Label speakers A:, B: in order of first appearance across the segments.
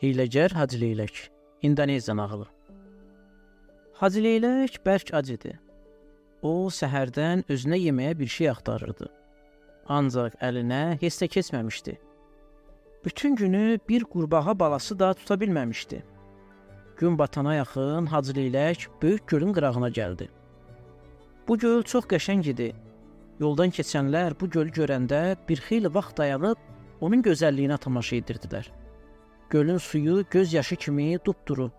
A: Hiyləgər Hacı Leylək İndoneziya nağılı Hacı Leylək bərk ac idi. O səhərdən özünə yeməyə bir şey axtarırdı. Ancaq əlinə heç də keçməmişdi. Bütün günü bir qurbağa balası da tuta bilməmişdi. Gün batana yaxın Hacı Leylək böyük gölün qırağına gəldi. Bu göl çox qəşəng idi. Yoldan keçənlər bu gölü görəndə bir xeyli vaxt dayanıb onun gözəlliyinə tamaşa edirdilər. Gölün suyu göz yaşı kimi dupduru.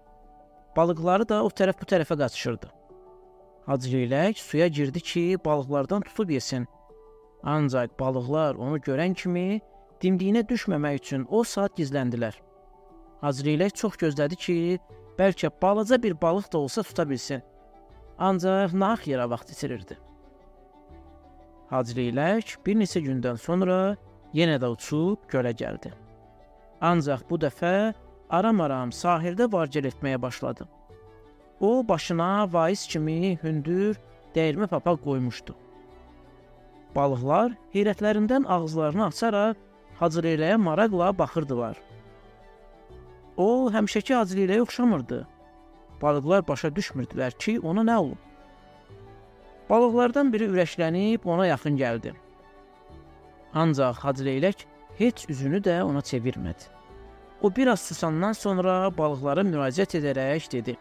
A: Balıqları da o tərəf bu tərəfə qaçışırdı. Hacı Leylək suya girdi ki, balıqlardan tutub yesin. Ancaq balıqlar onu görən kimi dimdiyinə düşməmək üçün o saat gizləndilər. Hacı Leylək çox gözlədi ki, bəlkə balaca bir balıq da olsa tuta bilsin. Ancaq naq yerə vaxt itirirdi. Hacı Leylək bir neçə gündən sonra yenə də uçub gölə gəldi. Ancaq bu dəfə aram-aram sahildə vargəl etməyə başladı. O başına vaiz kimi hündür dəyirmə papaq qoymuşdu. Balıqlar heyrətlərindən ağızlarını açaraq Hacı Leyləyə maraqla baxırdılar. O həmişəki Hacı Leyləyə oxşamırdı. Balıqlar başa düşmürdülər ki, ona nə olub. Balıqlardan biri ürəklənib ona yaxın gəldi. Ancaq Hacı Leylək heç üzünü də ona çevirmədi. O biraz susandan sonra balıqlara müraciət edərək dedi: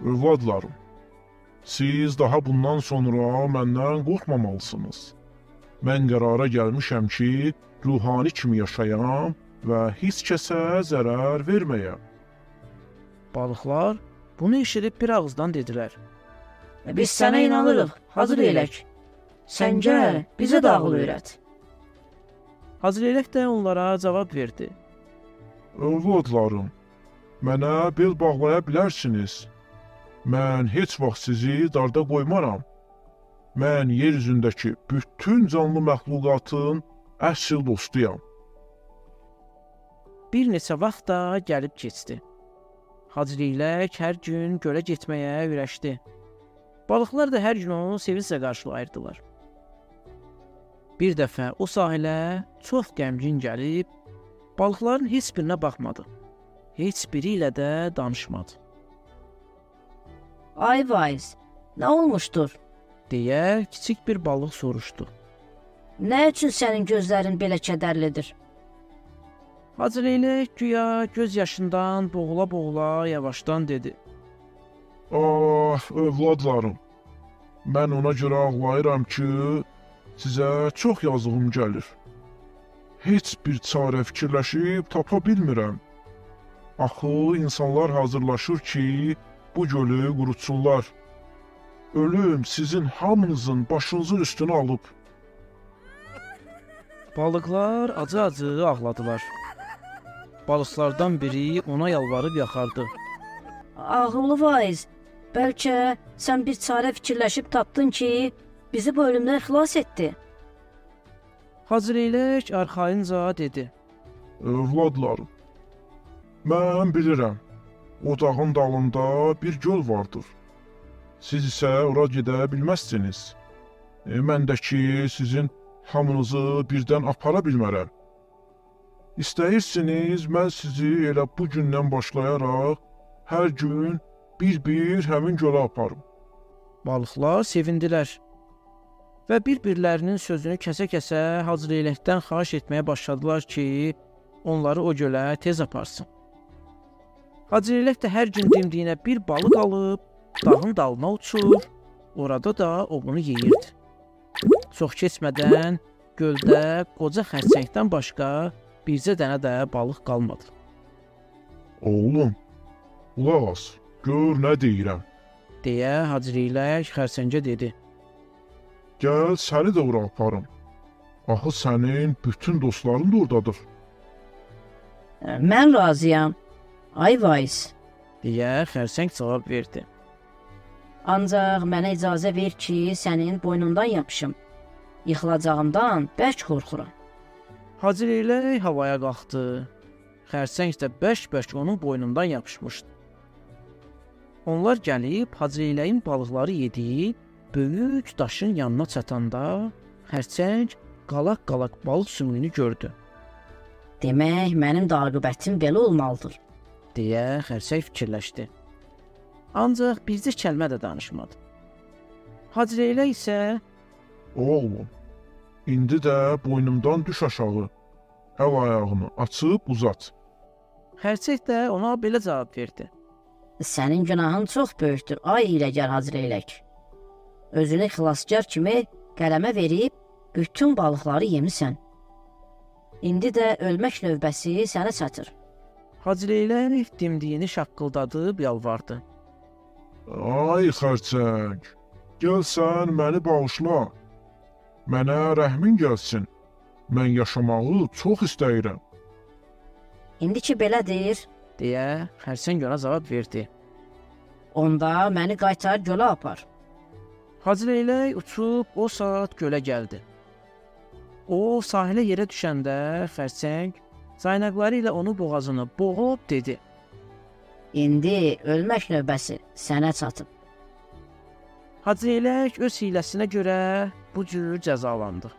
B: Övladlarım, siz daha bundan sonra məndən qorxmamalısınız. Mən qərara gəlmişəm ki, ruhani kimi yaşayam və heç kəsə zərər verməyəm.
A: Balıqlar bunu eşidib bir ağızdan dedilər:
C: Biz sənə inanırıq, hazır elək. Sən gəl, bizə də ağıl öyrət.
A: Hacı Leylək də onlara cavab verdi.
B: Övladlarım, mənə bel bağlaya bilərsiniz. Mən heç vaxt sizi darda qoymaram. Mən yer üzündəki bütün canlı məxluqatın əsl dostuyam.
A: Bir neçə vaxt da gəlib keçdi. Hacı Leylək hər gün gölə getməyə ürəşdi. Balıqlar da hər gün onu sevinclə qarşılayırdılar. Bir dəfə o sahilə çox qəmgin gəlib balıqların heç birinə baxmadı. Heç biri ilə də danışmadı.
C: Ay vaiz, nə olmuşdur?
A: deyə kiçik bir balıq soruşdu.
C: Nə üçün sənin gözlərin belə kədərlidir?
A: Hacı Leylək güya göz yaşından boğula-boğula yavaşdan dedi.
B: Ah, övladlarım. Mən ona görə ağlayıram ki, sizə çox yazığım gəlir. Heç bir çarə fikirləşib tapa bilmirəm. Axı insanlar hazırlaşır ki, bu gölü qurutsunlar. Ölüm sizin hamınızın başınızın üstünə alıb.
A: Balıqlar acı-acı ağladılar. Balıqlardan biri ona yalvarıb yaxardı.
C: Ağıllı vaiz, bəlkə sən bir çarə fikirləşib tapdın ki, bizi bu ölümdən xilas etdi.
A: Hacı Leylək arxayınca dedi.
B: Övladlarım, mən bilirəm, o dağın dalında bir göl vardır. Siz isə ora gedə bilməzsiniz. E, mən də ki, sizin hamınızı birdən apara bilmərəm. İstəyirsiniz, mən sizi elə bu gündən başlayaraq hər gün bir-bir həmin gölə aparım.
A: Balıqlar sevindilər və bir-birlərinin sözünü kəsə-kəsə Hacı Leyləkdən xahiş etməyə başladılar ki, onları o gölə tez aparsın. Hacı Leylək də hər gün dimdiyinə bir balıq alıb dağın dalına uçur, orada da ovunu yeyirdi. Çox keçmədən göldə qoca xərçəngdən başqa bircə dənə də balıq qalmadı.
B: Oğlum, qulaq as, gör nə deyirəm.
A: deyə Hacı Leylək xərçəngə dedi.
B: Gəl səni də ora aparım. Axı sənin bütün dostların da ordadır.
C: Mən razıyam. Ay vaiz.
A: deyə xərçəng cavab verdi.
C: Ancaq mənə icazə ver ki, sənin boynundan yapışım. Yıxılacağımdan bərk qorxuram.
A: Hacı Leylək havaya qalxdı. Xərçəng də bərk-bərk onun boynundan yapışmışdı. Onlar gəlib Hacı Leyləyin balıqları yediyi böyük daşın yanına çatanda xərçəng qalaq-qalaq balıq sümüyünü gördü.
C: Demək, mənim də aqibətim belə olmalıdır.
A: deyə xərçəng fikirləşdi. Ancaq bircə kəlmə də danışmadı. Hacı Leyla isə
B: Oğlum, indi də boynumdan düş aşağı. Əl ayağını açıb uzat.
A: xərçəng də ona belə cavab verdi.
C: Sənin günahın çox böyükdür, ay hiyləgər Hacı Leylək. Özünü xilaskar kimi qələmə verib bütün balıqları yemisən. İndi də ölmək növbəsi sənə çatır.
A: Hacı Leyla dimdiyini şaqqıldadıb yalvardı.
B: Ay xərçəng, gəl sən məni bağışla. Mənə rəhmin gəlsin. Mən yaşamağı çox istəyirəm.
C: İndi ki belədir,
A: deyə xərçəng ona cavab verdi.
C: onda məni qaytar gölə apar.
A: Hacı Leylək uçub o saat gölə gəldi. O sahilə yerə düşəndə xərçəng caynaqları ilə onu boğazını boğub dedi:
C: İndi ölmək növbəsi sənə çatıb.
A: Hacı Leylək öz hiləsinə görə bu cür cəzalandı.